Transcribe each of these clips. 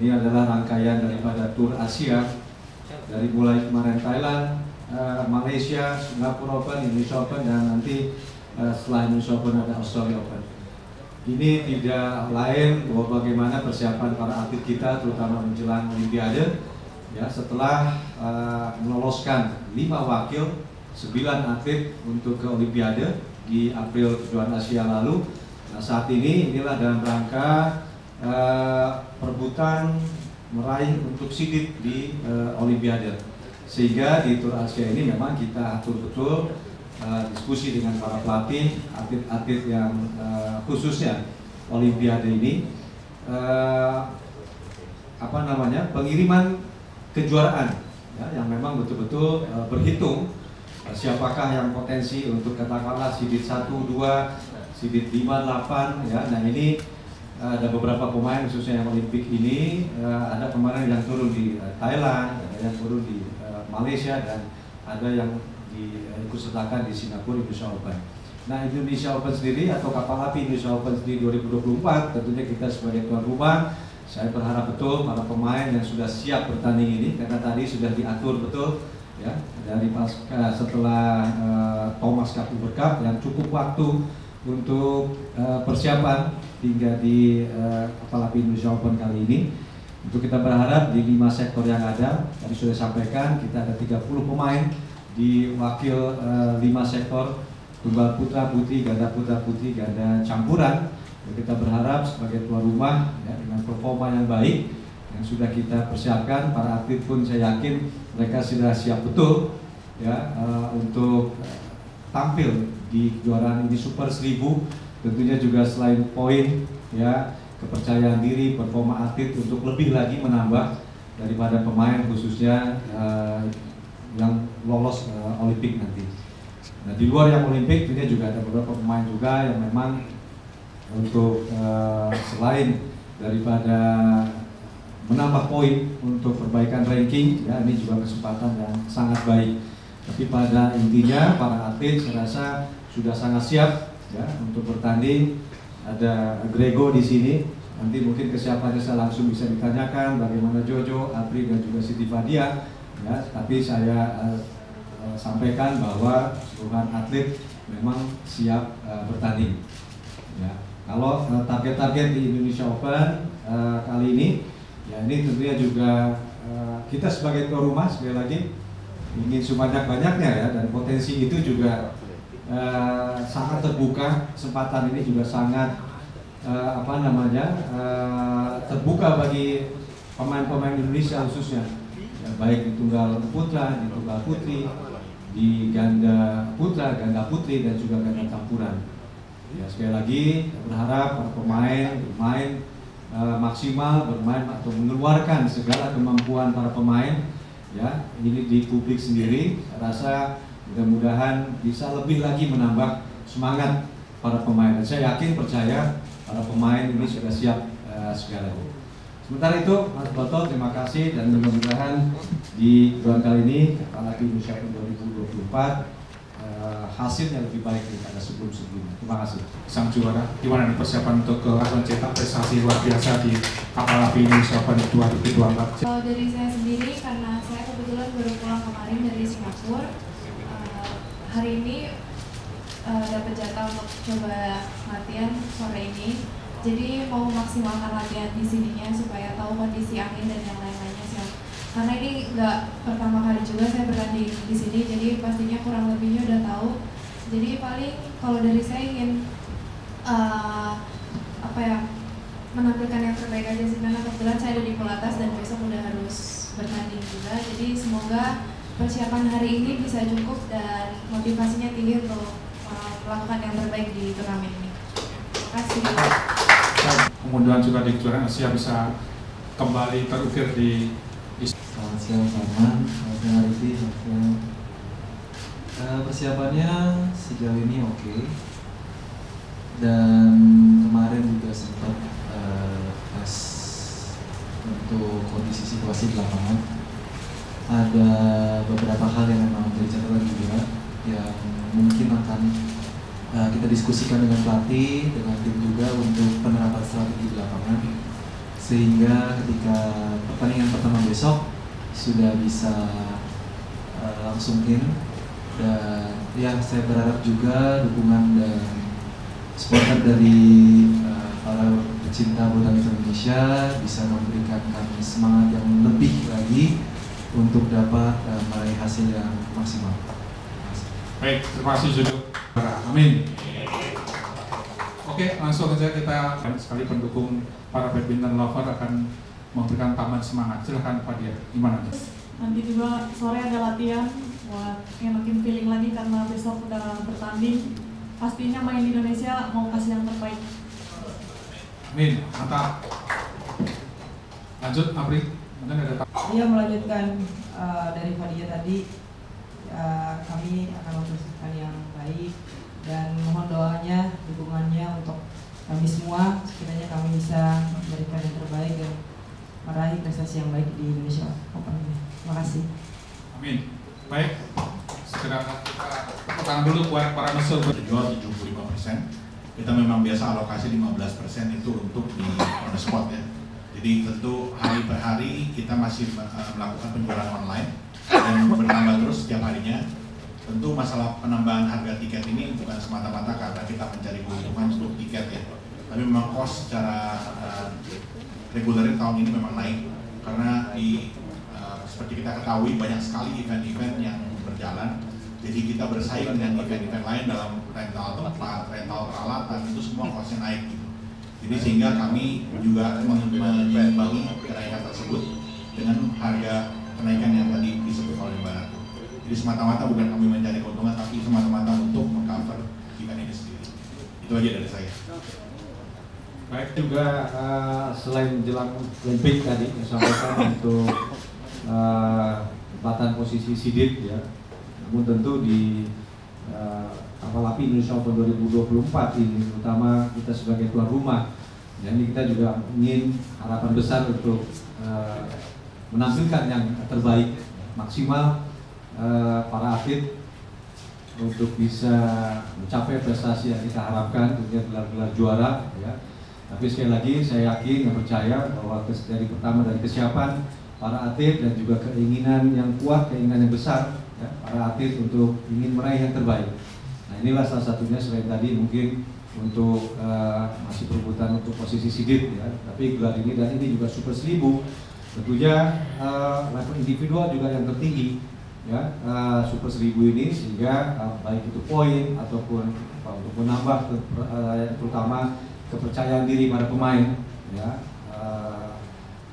Ini adalah rangkaian daripada Tour Asia dari mulai kemarin Thailand, uh, Malaysia, Singapura Open, Indonesia Open, dan nanti uh, setelah Indonesia Open ada Australia Open. Ini tidak lain bahwa bagaimana persiapan para atlet kita, terutama menjelang Olimpiade, ya setelah uh, meloloskan lima wakil, sembilan atlet untuk ke Olimpiade di April kejuaraan Asia lalu. Nah, saat ini inilah dalam rangka uh, perebutan meraih untuk sidit di uh, Olimpiade. Sehingga di Tour Asia ini memang kita atur betul uh, diskusi dengan para pelatih, atlet-atlet yang uh, khususnya Olimpiade ini uh, apa namanya pengiriman kejuaraan ya, yang memang betul-betul uh, berhitung uh, siapakah yang potensi untuk katakanlah sidit 1, 2, sidit 5, 8 ya. Nah ini ada beberapa pemain khususnya yang Olimpik ini uh, ada kemarin yang turun di uh, Thailand, ada yang turun di uh, Malaysia dan ada yang di, uh, ikut sertakan di Singapura Indonesia Open. Nah Indonesia Open sendiri atau kapal api Indonesia Open sendiri 2024 tentunya kita sebagai tuan rumah saya berharap betul para pemain yang sudah siap bertanding ini karena tadi sudah diatur betul ya dari pas setelah uh, Thomas Cup Cup yang cukup waktu untuk uh, persiapan hingga di uh, Kepala Indonesia Open kali ini. Untuk kita berharap di lima sektor yang ada, tadi sudah sampaikan kita ada 30 pemain di wakil uh, lima sektor tunggal putra putri, ganda putra putri, ganda campuran. Dan kita berharap sebagai tuan rumah ya, dengan performa yang baik yang sudah kita persiapkan, para atlet pun saya yakin mereka sudah siap betul ya uh, untuk tampil di kejuaraan ini Super 1000 tentunya juga selain poin ya kepercayaan diri performa atlet untuk lebih lagi menambah daripada pemain khususnya uh, yang lolos uh, Olimpik nanti. Nah di luar yang Olimpik tentunya juga ada beberapa pemain juga yang memang untuk uh, selain daripada menambah poin untuk perbaikan ranking ya ini juga kesempatan yang sangat baik. Tapi pada intinya para atlet saya rasa sudah sangat siap ya untuk bertanding. Ada Grego di sini. Nanti mungkin kesiapannya saya langsung bisa ditanyakan bagaimana Jojo, Apri dan juga Siti Fadia. Ya, tapi saya uh, uh, sampaikan bahwa seluruh atlet memang siap uh, bertanding. Ya. Kalau target-target di Indonesia Open kali ini, ya ini tentunya juga kita sebagai tuan rumah sekali lagi ingin sebanyak-banyaknya ya dan potensi itu juga uh, sangat terbuka kesempatan ini juga sangat uh, apa namanya uh, terbuka bagi pemain-pemain Indonesia khususnya ya, baik di tunggal putra, di tunggal putri, di ganda putra, ganda putri dan juga ganda campuran. Ya sekali lagi berharap para pemain bermain uh, maksimal bermain atau mengeluarkan segala kemampuan para pemain ya ini di publik sendiri saya rasa mudah-mudahan bisa lebih lagi menambah semangat para pemain dan saya yakin percaya para pemain ini sudah siap uh, segalanya sementara itu Mas Boto terima kasih dan mudah-mudahan di bulan kali ini apalagi Indonesia 2024 Uh, hasilnya lebih baik daripada sebelum-sebelumnya. Terima kasih. Sang juara, gimana nih persiapan untuk ke mencetak prestasi luar biasa di kapal api Indonesia Open 2024? Kalau dari saya sendiri, karena saya kebetulan baru pulang kemarin dari Singapura, hari ini uh, dapat jatah untuk coba latihan sore ini. Jadi mau maksimalkan latihan di sininya supaya tahu kondisi angin dan yang lain-lainnya sih karena ini nggak pertama kali juga saya bertanding di sini jadi pastinya kurang lebihnya udah tahu. Jadi paling kalau dari saya ingin uh, apa ya menampilkan yang terbaik aja sih karena kebetulan saya ada di pelatas dan besok udah harus bertanding juga. Jadi semoga persiapan hari ini bisa cukup dan motivasinya tinggi untuk uh, melakukan yang terbaik di turnamen ini. Terima kasih. Kemudian juga di kejuaraan Asia bisa kembali terukir di Selamat siang Salman, selamat siang Arifi, selamat siang. Uh, Persiapannya sejauh ini oke. Okay. Dan kemarin juga sempat uh, tes untuk kondisi situasi di lapangan Ada beberapa hal yang memang menjadi catatan juga Yang mungkin akan uh, kita diskusikan dengan pelatih, dengan tim juga untuk penerapan strategi di lapangan. Sehingga ketika pertandingan pertama besok sudah bisa uh, langsung in. Dan ya saya berharap juga dukungan dan supporter dari uh, para pecinta tangkis Indonesia bisa memberikan kami semangat yang lebih lagi untuk dapat uh, meraih hasil yang maksimal. Baik, terima kasih Jojo. Amin. Oke, langsung saja kita sekali pendukung para badminton lover akan memberikan taman semangat. Silahkan Pak Dia, gimana? Nanti juga sore ada latihan buat makin feeling lagi karena besok udah bertanding. Pastinya main di Indonesia mau kasih yang terbaik. Amin, mantap. Lanjut, Apri. Ada Iya melanjutkan uh, dari Fadia tadi, uh, kami akan mempersiapkan yang baik dan mohon doanya, dukungannya untuk kami semua sekiranya kami bisa memberikan yang terbaik dan meraih prestasi yang baik di Indonesia Open ini. Terima kasih. Amin. Baik, segera kita tepuk dulu buat para mesur berjual 75 persen. Kita memang biasa alokasi 15 persen itu untuk di on the spot ya. Jadi tentu hari per hari kita masih uh, melakukan penjualan online dan bertambah terus setiap harinya. Tentu masalah penambahan harga tiket ini bukan semata-mata karena kita mencari keuntungan untuk tiket ya, tapi memang cost secara uh, reguler tahun ini memang naik karena di uh, seperti kita ketahui banyak sekali event-event yang berjalan jadi kita bersaing dengan event-event lain dalam rental tempat, rental peralatan itu semua costnya naik gitu. Jadi sehingga kami juga mengimbangi kenaikan tersebut dengan harga kenaikan yang tadi disebut oleh Mbak Ratu. Jadi semata-mata bukan kami mencari keuntungan, tapi semata-mata untuk mengcover event ini sendiri. Itu aja dari saya. Baik juga uh, selain jelang Olimpik tadi yang sampaikan untuk uh, posisi sidit ya, namun tentu di uh, apalagi Indonesia Open 2024 ini terutama kita sebagai tuan rumah. Dan ini kita juga ingin harapan besar untuk uh, menampilkan yang terbaik maksimal uh, para atlet untuk bisa mencapai prestasi yang kita harapkan tentunya gelar-gelar juara ya. Tapi sekali lagi saya yakin dan percaya bahwa dari pertama dari kesiapan para atlet dan juga keinginan yang kuat keinginan yang besar ya, para atlet untuk ingin meraih yang terbaik inilah salah satunya selain tadi mungkin untuk uh, masih perebutan untuk posisi sidit ya, tapi gelar ini dan ini juga super seribu. Tentunya uh, level individual juga yang tertinggi ya. Uh, super seribu ini sehingga uh, baik itu poin ataupun uh, untuk menambah uh, terutama kepercayaan diri para pemain ya. Uh,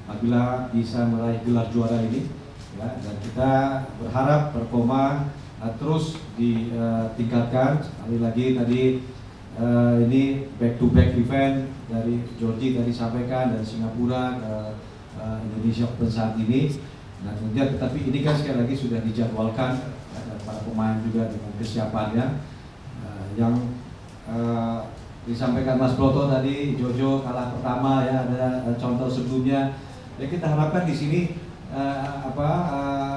apabila bisa meraih gelar juara ini ya. Dan kita berharap performa uh, terus ditingkatkan. Sekali lagi tadi uh, ini back to back event dari Georgie tadi sampaikan dari Singapura ke uh, Indonesia Open saat ini. Nah kemudian tetapi ini kan sekali lagi sudah dijadwalkan ya, para pemain juga dengan kesiapannya uh, yang uh, disampaikan Mas Broto tadi Jojo kalah pertama ya ada contoh sebelumnya ya kita harapkan di sini uh, apa uh,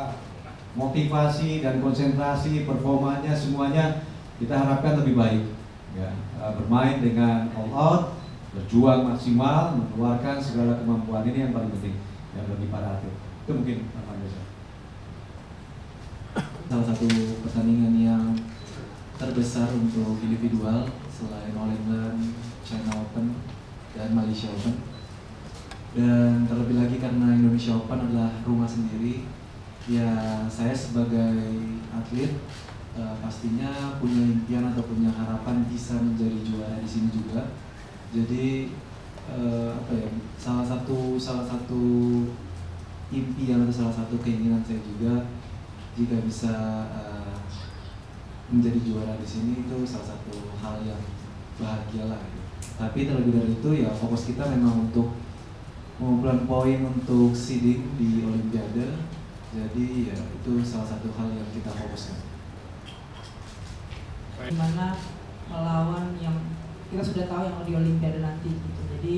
motivasi dan konsentrasi performanya semuanya kita harapkan lebih baik. Ya bermain dengan all out berjuang maksimal mengeluarkan segala kemampuan ini yang paling penting yang bagi para atlet itu mungkin apa salah satu pertandingan yang terbesar untuk individual selain All England, China Open, dan Malaysia Open. Dan terlebih lagi karena Indonesia Open adalah rumah sendiri ya saya sebagai atlet uh, pastinya punya impian atau punya harapan bisa menjadi juara di sini juga. Jadi uh, apa ya salah satu salah satu impian atau salah satu keinginan saya juga jika bisa uh, menjadi juara di sini itu salah satu hal yang bahagia lah. Tapi terlebih dari itu ya fokus kita memang untuk pengumpulan poin untuk seeding di Olimpiade jadi ya itu salah satu hal yang kita fokuskan. Gimana melawan yang kita sudah tahu yang di Olimpiade nanti gitu. Jadi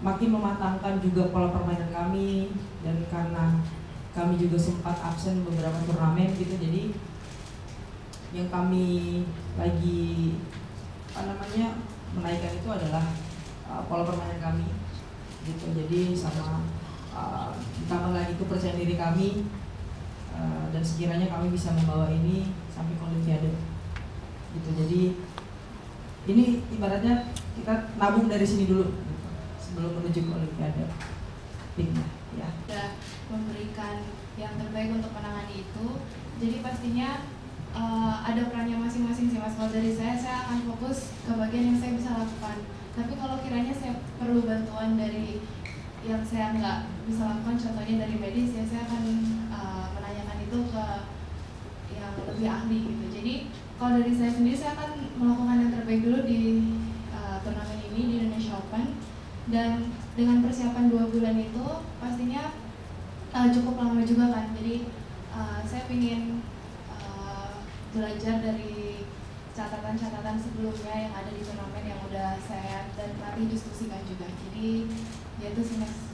makin mematangkan juga pola permainan kami dan karena kami juga sempat absen beberapa turnamen gitu jadi yang kami lagi apa namanya menaikkan itu adalah uh, pola permainan kami gitu jadi sama uh, ditambah lagi kepercayaan diri kami uh, dan sekiranya kami bisa membawa ini sampai ke Olimpiade. Gitu jadi ini ibaratnya kita nabung dari sini dulu gitu, sebelum menuju ke Olimpiade. Piknya, ya. Sudah memberikan yang terbaik untuk menangani itu. Jadi pastinya uh, ada perannya masing-masing sih mas. Kalau dari saya saya akan fokus ke bagian yang saya bisa lakukan. Tapi kalau kiranya saya perlu bantuan dari yang saya nggak bisa lakukan contohnya dari medis ya saya akan uh, menanyakan itu ke yang lebih ahli gitu. Jadi kalau dari saya sendiri saya akan melakukan yang terbaik dulu di uh, turnamen ini di Indonesia Open. Dan dengan persiapan dua bulan itu pastinya uh, cukup lama juga kan. Jadi uh, saya ingin uh, belajar dari catatan-catatan sebelumnya yang ada di turnamen yang udah saya dan nanti diskusikan juga. Jadi ya itu sih mas